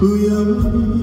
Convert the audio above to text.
不要